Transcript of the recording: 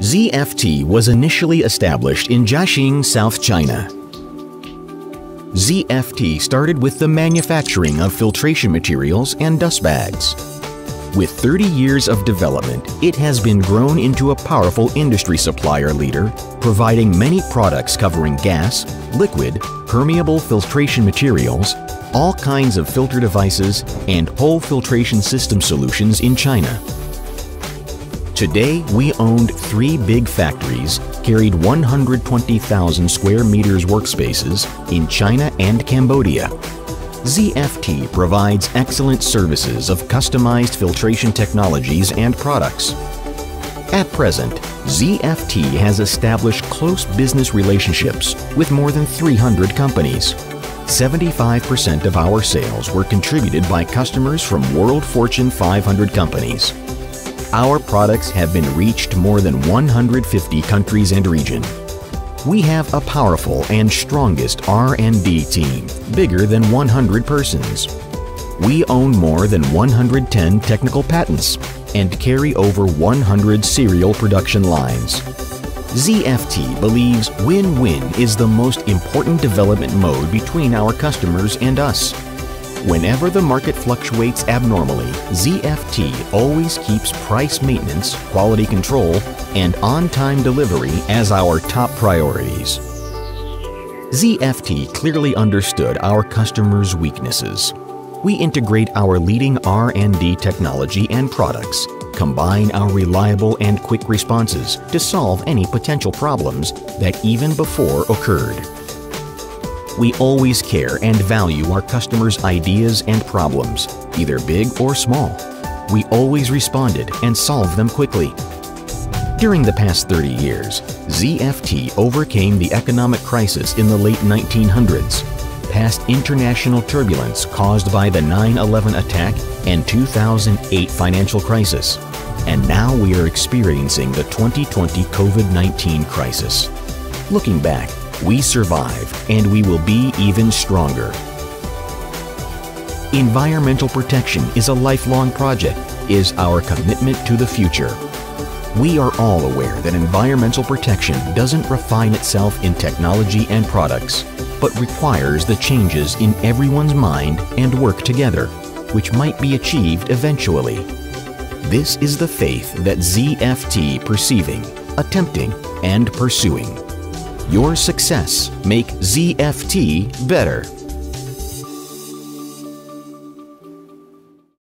ZFT was initially established in Jiaxing, South China. ZFT started with the manufacturing of filtration materials and dust bags. With 30 years of development, it has been grown into a powerful industry supplier leader, providing many products covering gas, liquid, permeable filtration materials, all kinds of filter devices, and whole filtration system solutions in China. Today, we owned three big factories, carried 120,000 square meters workspaces in China and Cambodia, ZFT provides excellent services of customized filtration technologies and products. At present, ZFT has established close business relationships with more than 300 companies. 75% of our sales were contributed by customers from World Fortune 500 companies. Our products have been reached more than 150 countries and region. We have a powerful and strongest R&D team, bigger than 100 persons. We own more than 110 technical patents and carry over 100 serial production lines. ZFT believes win-win is the most important development mode between our customers and us. Whenever the market fluctuates abnormally, ZFT always keeps price maintenance, quality control, and on-time delivery as our top priorities. ZFT clearly understood our customers' weaknesses. We integrate our leading R&D technology and products, combine our reliable and quick responses to solve any potential problems that even before occurred. We always care and value our customers' ideas and problems, either big or small. We always responded and solved them quickly. During the past 30 years, ZFT overcame the economic crisis in the late 1900s, past international turbulence caused by the 9-11 attack and 2008 financial crisis, and now we are experiencing the 2020 COVID-19 crisis. Looking back, we survive and we will be even stronger. Environmental protection is a lifelong project, is our commitment to the future. We are all aware that environmental protection doesn't refine itself in technology and products, but requires the changes in everyone's mind and work together, which might be achieved eventually. This is the faith that ZFT perceiving, attempting, and pursuing. Your success make ZFT better.